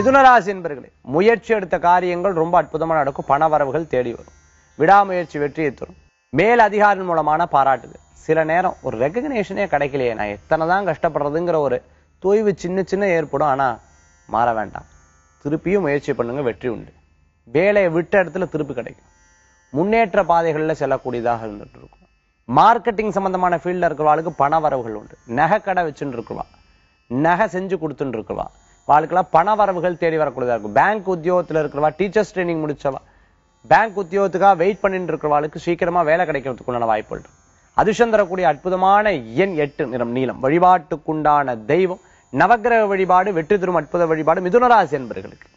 மிதுனராசி என்பர்களே முயற்சி எடுத்த காரியங்கள் ரொம்ப அற்புதமாக நடக்கும். பண வரவுகள் தேடி வரும். விடாமுயற்சி வெற்றியை தரும். மேல் அதிகாரின் மூலமான பாராட்டுகள் சில நேரம் ஒரு ரெக்கக்னேஷனே கிடைக்கலையே. நான் எத்தனை தான் கஷ்டப்படுறதுங்கிற ஒரு தொய்வு சின்ன சின்ன ஏற்படும். ஆனால் மாற வேண்டாம். திருப்பியும் முயற்சி பண்ணுங்க வெற்றி உண்டு. வேலையை விட்ட இடத்துல திருப்பி கிடைக்கும். முன்னேற்ற பாதைகளில் செல்லக்கூடியதாக இருந்துட்டு இருக்கும். மார்க்கெட்டிங் சம்பந்தமான ஃபீல்டில் இருக்கிறவாளுக்கு பண வரவுகள் உண்டு. நகை கடை வச்சுட்டு இருக்குவா. நகை செஞ்சு கொடுத்துட்டு இருக்குவா. வாழ்க்கெல்லாம் பண வரவுகள் தேடி வரக்கூடியதா இருக்கும். பேங்க் உத்தியோகத்தில் இருக்கிறவா டீச்சர்ஸ் ட்ரைனிங் முடிச்சவா பேங்க் உத்தியோகத்துக்காக வெயிட் பண்ணிட்டு இருக்கிறவாளுக்கு சீக்கிரமா வேலை கிடைக்கிறதுக்குண்டான வாய்ப்புகள் இருக்கு. அதிர்ஷ்டம் தரக்கூடிய அற்புதமான எண் எட்டு நிறம் நீளம். வழிபாட்டுக்குண்டான தெய்வம் நவக்கிரக வழிபாடு வெற்றி தரும் அற்புத வழிபாடு மிதுனராசி என்பர்களுக்கு